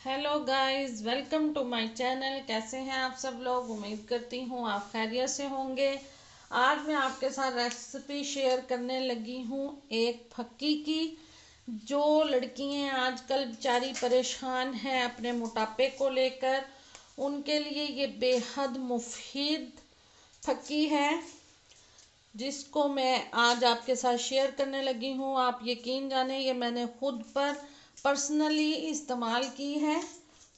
Hello guys welcome to my channel कैसे हैं आप सब लोग? उम्मीद करती हूँ आप खैरियत से होंगे। आज मैं आपके साथ रेसिपी शेयर करने लगी हूँ एक फक्की की, जो लड़कियाँ आजकल बेचारी परेशान हैं अपने मोटापे को लेकर। उनके लिए ये बेहद मुफीद फक्की है, जिसको मैं आज आपके साथ शेयर करने लगी हूँ। आप यकीन जाने, ये मैंने खुद पर पर्सनली इस्तेमाल की है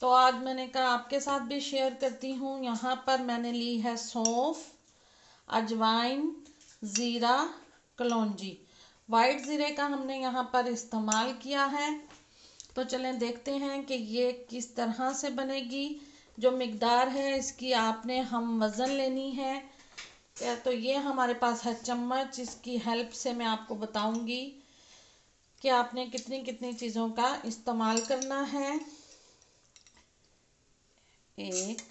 तो आज मैंने कहा आपके साथ भी शेयर करती हूँ। यहाँ पर मैंने ली है सौंफ, अजवाइन, ज़ीरा, कलौजी। वाइट ज़ीरे का हमने यहाँ पर इस्तेमाल किया है। तो चलें देखते हैं कि ये किस तरह से बनेगी। जो मकदार है, इसकी आपने हम वज़न लेनी है। तो ये हमारे पास है चम्मच, इसकी हेल्प से मैं आपको बताऊँगी। कि आपने कितनी कितनी चीज़ों का इस्तेमाल करना है। एक,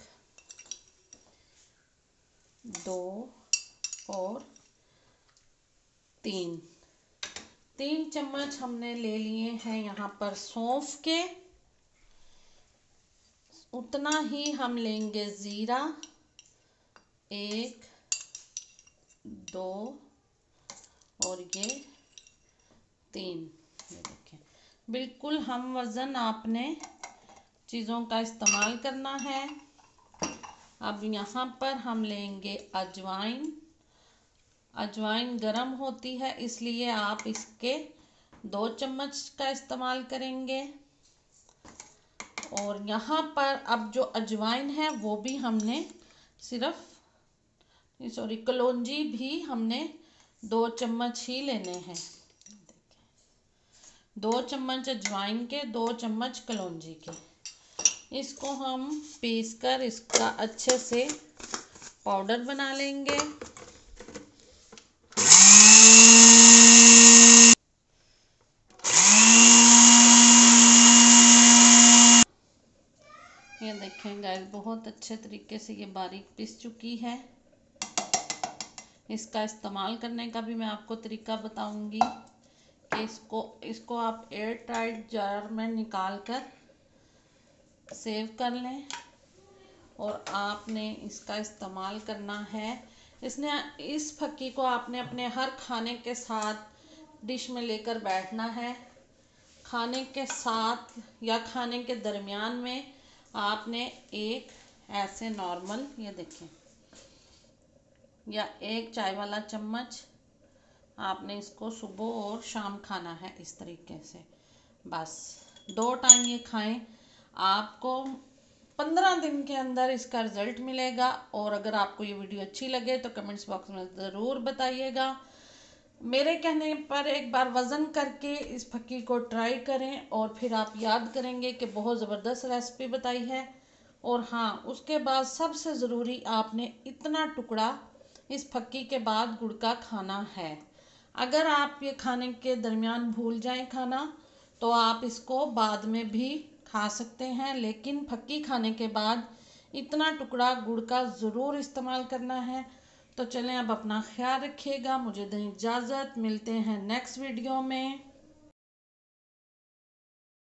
दो और तीन। तीन चम्मच हमने ले लिए हैं यहाँ पर सौंफ के। उतना ही हम लेंगे ज़ीरा। एक, दो और ये तीन। ये बिल्कुल हम वज़न आपने चीज़ों का इस्तेमाल करना है। अब यहाँ पर हम लेंगे अजवाइन। अजवाइन गरम होती है, इसलिए आप इसके दो चम्मच का इस्तेमाल करेंगे। और यहाँ पर अब जो अजवाइन है, वो भी हमने सिर्फ़ सॉरी कलौजी भी हमने दो चम्मच ही लेने हैं। दो चम्मच अजवाइन के, दो चम्मच कलौजी के। इसको हम पीस कर इसका अच्छे से पाउडर बना लेंगे। ये देखें गैस बहुत अच्छे तरीके से ये बारीक पीस चुकी है। इसका इस्तेमाल करने का भी मैं आपको तरीका बताऊँगी। इसको इसको आप एयर टाइट जार में निकाल कर सेव कर लें। और आपने इसका इस्तेमाल करना है। इसने, इस फक्की को आपने अपने हर खाने के साथ डिश में लेकर बैठना है। खाने के साथ या खाने के दरमियान में आपने एक ऐसे नॉर्मल ये देखें, या एक चाय वाला चम्मच आपने इसको सुबह और शाम खाना है इस तरीके से। बस, दो टाइम ये खाएँ। आपको पंद्रह दिन के अंदर इसका रिज़ल्ट मिलेगा और अगर आपको ये वीडियो अच्छी लगे तो कमेंट्स बॉक्स में ज़रूर बताइएगा। मेरे कहने पर एक बार वज़न करके इस फक्की को ट्राई करें और फिर आप याद करेंगे कि बहुत ज़बरदस्त रेसिपी बताई है। और हाँ उसके बाद सबसे ज़रूरी आपने इतना टुकड़ा इस फक्की के बाद गुड़ का खाना है। अगर आप ये खाने के दरमियान भूल जाएँ खाना तो आप इसको बाद में भी खा सकते हैं, लेकिन फक्की खाने के बाद इतना टुकड़ा गुड़ का ज़रूर इस्तेमाल करना है। तो चलें, अब अपना ख्याल रखिएगा, मुझे दें इजाज़त, मिलते हैं नेक्स्ट वीडियो में।